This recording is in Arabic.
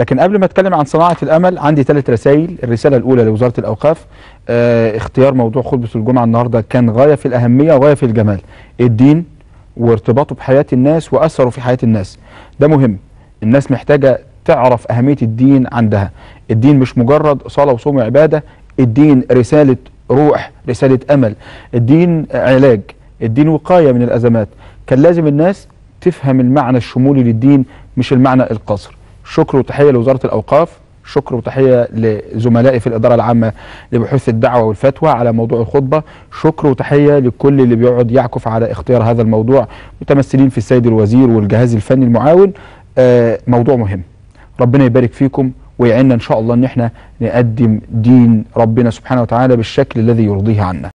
لكن قبل ما اتكلم عن صناعة الأمل عندي ثلاث رسائل. الرسالة الأولى لوزارة الأوقاف آه اختيار موضوع خطبة الجمعة النهارده كان غاية في الأهمية وغاية في الجمال. الدين وارتباطه بحياة الناس وأثره في حياة الناس. ده مهم. الناس محتاجة تعرف أهمية الدين عندها. الدين مش مجرد صلاة وصوم وعبادة الدين رسالة روح رسالة أمل. الدين علاج الدين وقاية من الأزمات. كان لازم الناس تفهم المعنى الشمولي للدين مش المعنى القاصر شكر وتحية لوزارة الأوقاف شكر وتحية لزملائي في الإدارة العامة لبحوث الدعوة والفتوى على موضوع الخطبة شكر وتحية لكل اللي بيقعد يعكف على اختيار هذا الموضوع متمثلين في السيد الوزير والجهاز الفني المعاون. آه موضوع مهم. ربنا يبارك فيكم ويعيننا إن شاء الله إن إحنا نقدم دين ربنا سبحانه وتعالى بالشكل الذي يرضيه عنا.